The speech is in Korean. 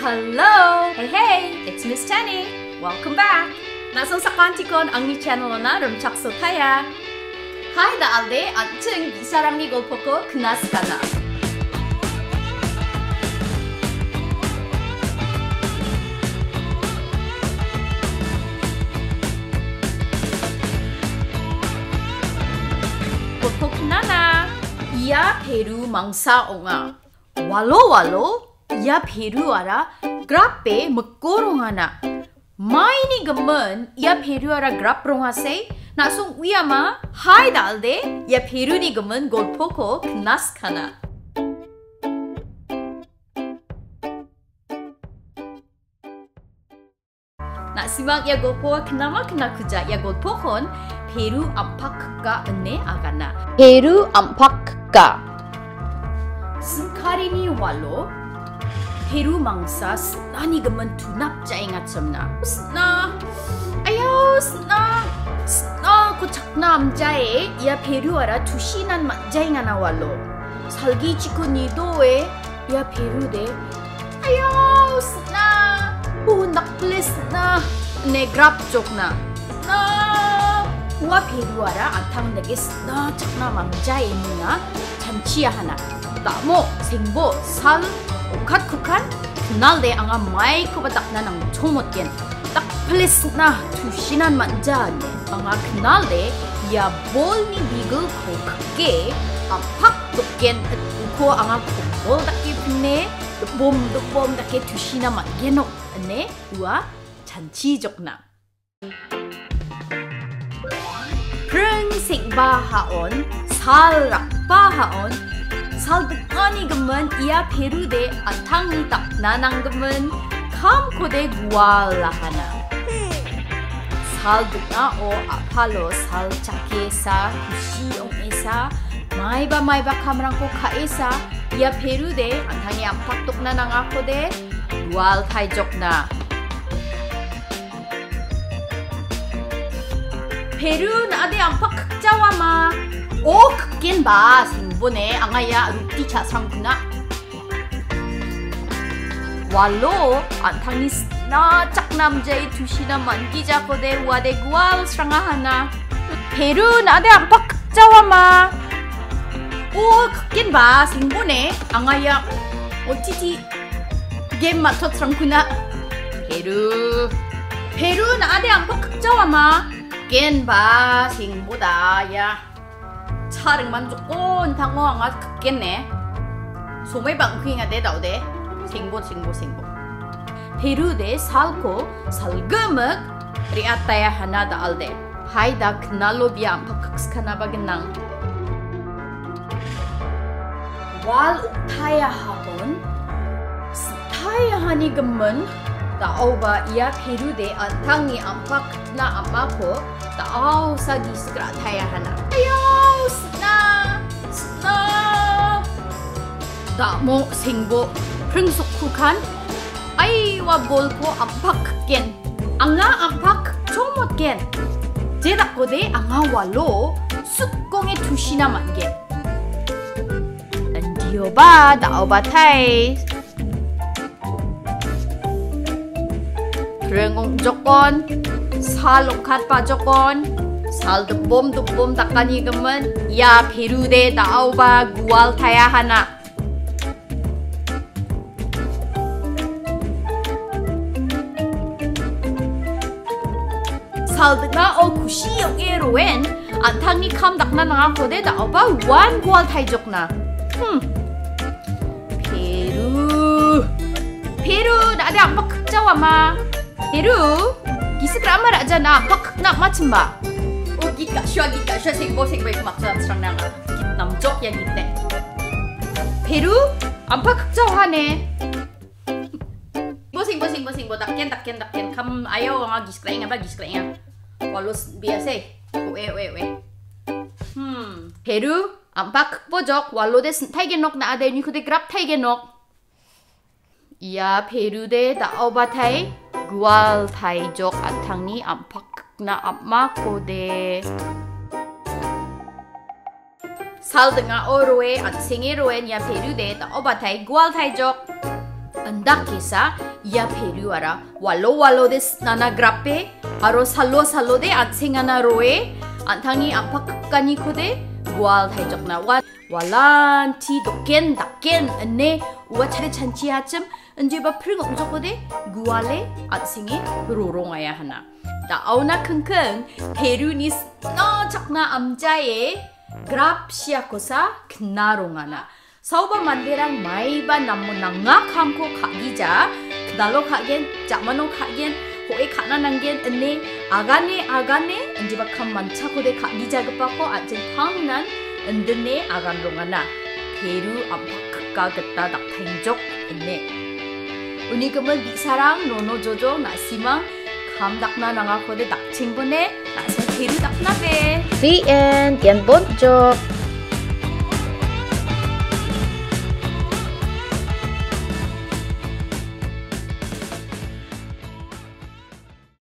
Hello! Hey hey! It's Miss Tenny! Welcome back! Nasa sa kantikon ang ni channel na rumchakso taya. Hi da alde antung isarang ni golpo ko knas kana. Golpo nana. Ia Peru mangsa onga. Walo walo ara grap rongase nasung uyama hai dalde ia Peru ni gaman golpoko knas kana. Na simak ya golpo kenama kena kuja ya golpokon Peru ampak ka ene agana. Peru ampak ka. Sekali ni walo Peru mangsa nani gaman tunap jaingat semna. Sna, ayo sna, sna ko cakna amjae ya Peru ara tusinan mak jaingana walo. 살기 치고 니도에. Ayo sna, oh nakple sna, ne grab jokna. Na, wa Peru ara antang nege sna cakna mamjae muna 잔치야 하나. 나모 생보 살 ukat kukan kenal deh anga mai ko batak na tusinan manja ne anga kenal deh ya bol ni bigel ko ke ampak tuken ko anga ko bol dake pne bom do bom dake tusina ma genok ne ua 잔치 jokna Prung sing bahaon salrak bahaon 살득하니 금은 이야 페루데 아탕니 딱 나난 금은 감코데 구알라 하나. 살득나 오 아팔로 살짝에사 구시용에사 마이바 마이바 카메랑코 카에사 이야 페루데 안탕이 안팍똑 나낭 아코데 구알 타이족나. 페루 나데 안팍 극자와마. 오 극겐 바생 보네 앙아야 루티 차 상구나. 왈로 안탕니 나 짝남자의 두시나 만기자 거대 와대 구알 상하하나. 페루 나데 안팍 극자와마. 오 극겐 바 생보네 앙아야 어찌지? 겐 마터 상구나. 페루. 페루 나데 안팍 극자와마. 겐바 생보다 야 차량만 조금 당황아 급겠네. 소매 방크잉아 내다오대. 생보 생보 생보 페루데 살코 살금흑 리아타야 하나다 알데 하이다 그날로 비암 박학스카나 바겐낭. 왈 옥타야 하본 스타야 하니 금문 taoba ia perude antangi ampak na amako tao sa giskra thaya hana ayo sna sna damo singbo prungsuk kukan ay wa bolko ampak ken anga ampak chomot ken 제다 거대 anga walo sukkonge tushina mangen nandiyo ba daoba thai Rengong jokon, salokhat pa jokon, sal dupom dupom takani gemen, ya perude dao ba gual taya hana. 살 드가 어 구시역 에로엔 안탕니 캄 닥나 나가 거대 다오바 완 구알 타이족나. 흠. 페루. 페루 나대 아빠 극자와마. 페루 기스크라 아마 라자 나 아빠 극나 마침바 오 기가 슈아 기가 슈아 생보 생보 이거 막자 스랑 나가 남쪽 야 기때 페루 bosing, bo dakyan, dakyan, dakyan. Kam ayaw nga giskra nga ba giskra nga. Walos biasa. Uwe, uwe, uwe. Hmm. Peru, ampak 극보적 왈로데 타이게녹 나아데 니코데 그랍 타이게녹. 이야 페루데 다오바타이 구알 타이족 아탕니 암팍 나 암마코데. 살드가 오로에 안생에로에 냐 페루데 다오바타이 구알 타이족. Anda kesa ia Peru ara walo walo des nana grape aro salo salo de atsingana roe antangi ampakani kode gual thaijakna wa walan ti doken daken ane uwa chare chanchi hacham anje ba pring omjokode guale atsingi rorongaya hana 다 아우나 킁킁 페루니스 너 작나 암자에 그랍시아코사 그나롱하나. 서바 만데랑 마이바 남모 낭가 감코 가기자. 그달로 가겐 자마노 가겐 호에 가나난겐 은네 아가네 아가네 은지바 캄만차코데 가기자 급바코 아젠 탕난 은드네 아간롱하나. 페루 암파크가 그따 낙탱적 은네 우니금은 미사랑 노노조조 나시망 감닥나 나가 거대 낙친분에 나서 기르 낙나베. The end. Yan bonjok.